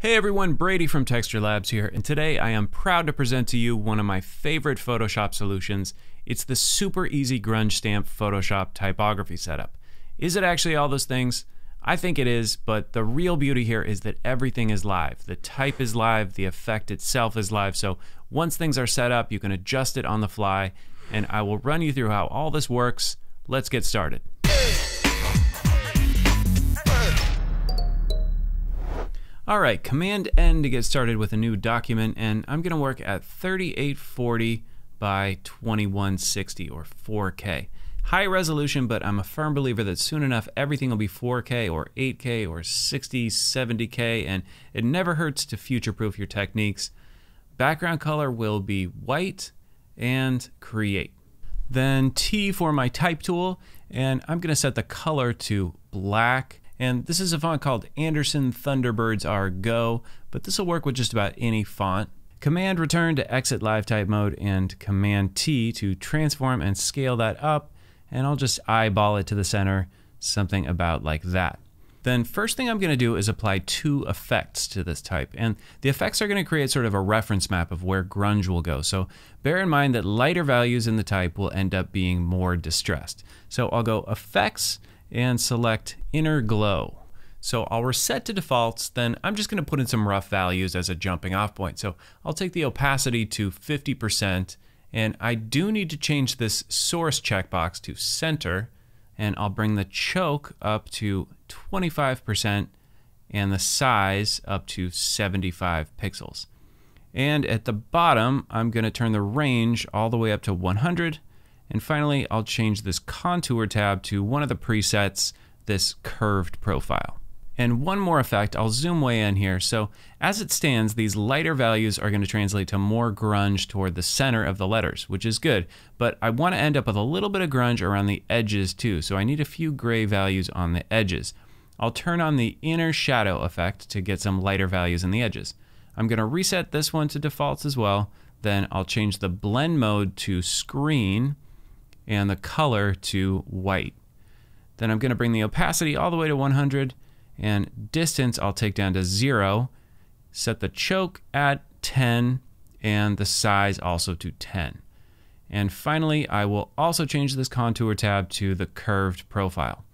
Hey everyone, Brady from Texture Labs here, and today I am proud to present to you one of my favorite Photoshop solutions. It's the super easy grunge stamp Photoshop typography setup. Is it actually all those things? I think it is, but the real beauty here is that everything is live. The type is live, the effect itself is live, so once things are set up, you can adjust it on the fly, and I will run you through how all this works. Let's get started. All right, Command N to get started with a new document, and I'm going to work at 3840 by 2160 or 4K. High resolution, but I'm a firm believer that soon enough everything will be 4K or 8K or 60, 70K, and it never hurts to future proof your techniques. Background color will be white and create. Then T for my type tool, and I'm going to set the color to black and this is a font called Anderson Thunderbirds Are Go, but this will work with just about any font. Command return to exit live type mode and Command T to transform and scale that up. And I'll just eyeball it to the center, something about like that. Then first thing I'm going to do is apply two effects to this type. And the effects are going to create sort of a reference map of where grunge will go. So bear in mind that lighter values in the type will end up being more distressed. So I'll go effects and select inner glow. So I'll reset to defaults, then I'm just gonna put in some rough values as a jumping off point. So I'll take the opacity to 50%, and I do need to change this source checkbox to center, and I'll bring the choke up to 25% and the size up to 75 pixels. And at the bottom, I'm gonna turn the range all the way up to 100 and finally, I'll change this contour tab to one of the presets, this curved profile. And one more effect, I'll zoom way in here. So as it stands, these lighter values are going to translate to more grunge toward the center of the letters, which is good. But I want to end up with a little bit of grunge around the edges too. So I need a few gray values on the edges. I'll turn on the inner shadow effect to get some lighter values in the edges. I'm going to reset this one to defaults as well. Then I'll change the blend mode to screen and the color to white. Then I'm going to bring the opacity all the way to 100 and distance I'll take down to 0. Set the choke at 10 and the size also to 10. And finally, I will also change this contour tab to the curved profile.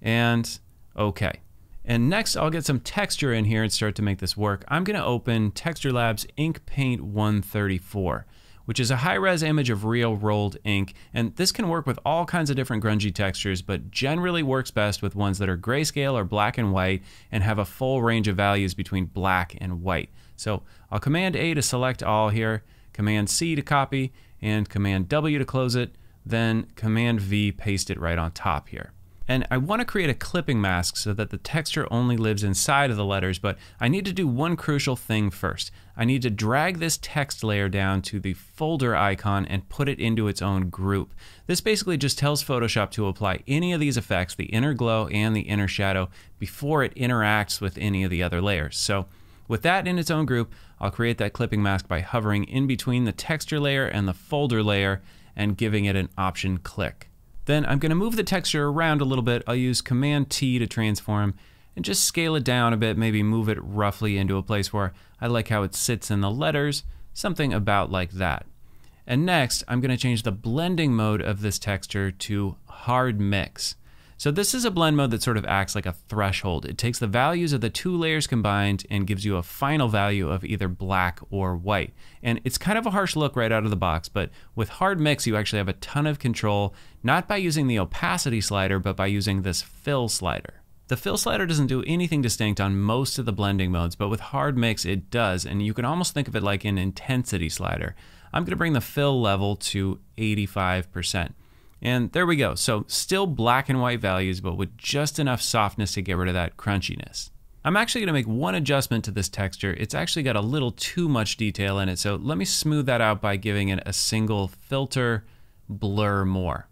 And okay. And next, I'll get some texture in here and start to make this work. I'm going to open Texture Labs Ink Paint 134 which is a high-res image of real rolled ink, and this can work with all kinds of different grungy textures, but generally works best with ones that are grayscale or black and white and have a full range of values between black and white. So I'll Command A to select all here, Command C to copy, and Command W to close it, then Command V paste it right on top here. And I want to create a clipping mask so that the texture only lives inside of the letters, but I need to do one crucial thing first. I need to drag this text layer down to the folder icon and put it into its own group. This basically just tells Photoshop to apply any of these effects, the inner glow and the inner shadow, before it interacts with any of the other layers. So with that in its own group, I'll create that clipping mask by hovering in between the texture layer and the folder layer and giving it an option click. Then I'm going to move the texture around a little bit. I'll use Command T to transform and just scale it down a bit, maybe move it roughly into a place where I like how it sits in the letters, something about like that. And next, I'm going to change the blending mode of this texture to hard mix. So this is a blend mode that sort of acts like a threshold. It takes the values of the two layers combined and gives you a final value of either black or white. And it's kind of a harsh look right out of the box, but with hard mix, you actually have a ton of control, not by using the opacity slider, but by using this fill slider. The fill slider doesn't do anything distinct on most of the blending modes, but with hard mix it does, and you can almost think of it like an intensity slider. I'm gonna bring the fill level to 85%. And there we go. So still black and white values, but with just enough softness to get rid of that crunchiness. I'm actually going to make one adjustment to this texture. It's actually got a little too much detail in it, so let me smooth that out by giving it a single filter blur more.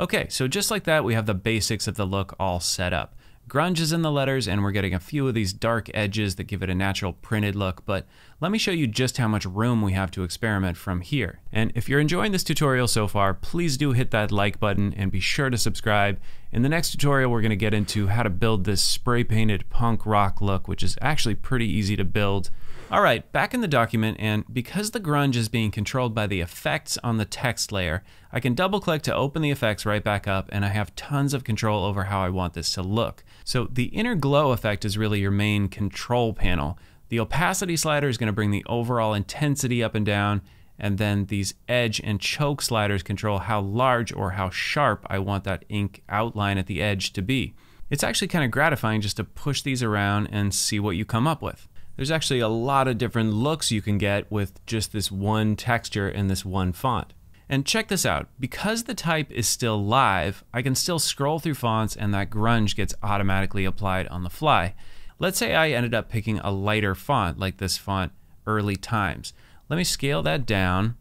Okay, so just like that, we have the basics of the look all set up. Grunge is in the letters and we're getting a few of these dark edges that give it a natural printed look, but let me show you just how much room we have to experiment from here. And if you're enjoying this tutorial so far, please do hit that like button and be sure to subscribe. In the next tutorial, we're going to get into how to build this spray painted punk rock look, which is actually pretty easy to build. All right, back in the document, and because the grunge is being controlled by the effects on the text layer, I can double click to open the effects right back up, and I have tons of control over how I want this to look. So the inner glow effect is really your main control panel. The opacity slider is going to bring the overall intensity up and down, and then these edge and choke sliders control how large or how sharp I want that ink outline at the edge to be. It's actually kind of gratifying just to push these around and see what you come up with. There's actually a lot of different looks you can get with just this one texture and this one font. And check this out, because the type is still live, I can still scroll through fonts and that grunge gets automatically applied on the fly. Let's say I ended up picking a lighter font like this font, Early Times. Let me scale that down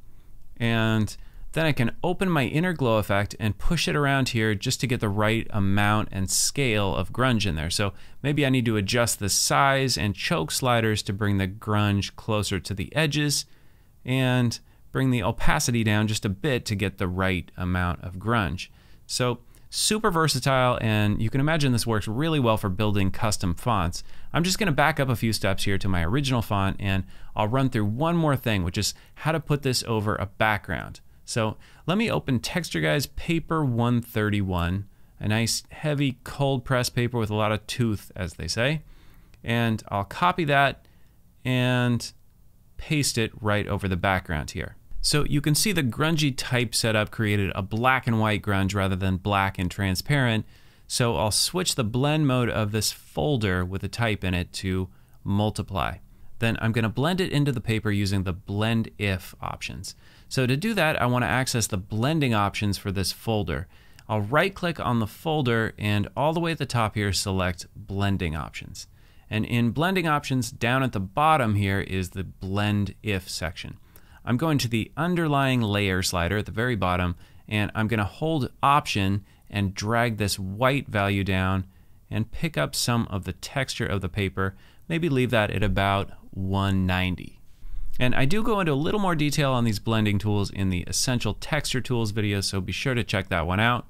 and then I can open my inner glow effect and push it around here just to get the right amount and scale of grunge in there. So maybe I need to adjust the size and choke sliders to bring the grunge closer to the edges and bring the opacity down just a bit to get the right amount of grunge. So super versatile and you can imagine this works really well for building custom fonts. I'm just going to back up a few steps here to my original font and I'll run through one more thing which is how to put this over a background. So let me open Texture Guys Paper 131, a nice heavy cold press paper with a lot of tooth as they say. And I'll copy that and paste it right over the background here. So you can see the grungy type setup created a black and white grunge rather than black and transparent. So I'll switch the blend mode of this folder with a type in it to multiply. Then I'm going to blend it into the paper using the blend if options. So to do that, I want to access the blending options for this folder. I'll right click on the folder and all the way at the top here select blending options. And in blending options down at the bottom here is the blend if section. I'm going to the underlying layer slider at the very bottom and I'm going to hold option and drag this white value down and pick up some of the texture of the paper, maybe leave that at about 190. And I do go into a little more detail on these blending tools in the Essential Texture Tools video, so be sure to check that one out.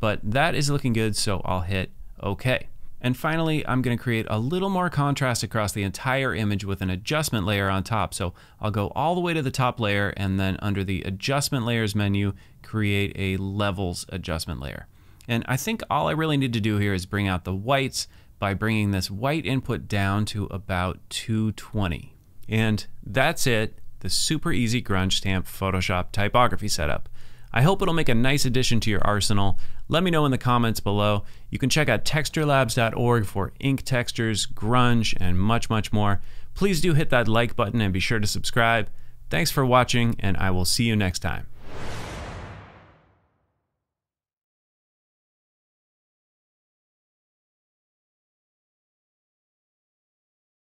But that is looking good, so I'll hit OK. And finally, I'm going to create a little more contrast across the entire image with an adjustment layer on top. So I'll go all the way to the top layer and then under the adjustment layers menu, create a levels adjustment layer. And I think all I really need to do here is bring out the whites by bringing this white input down to about 220. And that's it, the super easy grunge stamp Photoshop typography setup. I hope it'll make a nice addition to your arsenal. Let me know in the comments below. You can check out texturelabs.org for ink textures, grunge, and much, much more. Please do hit that like button and be sure to subscribe. Thanks for watching, and I will see you next time.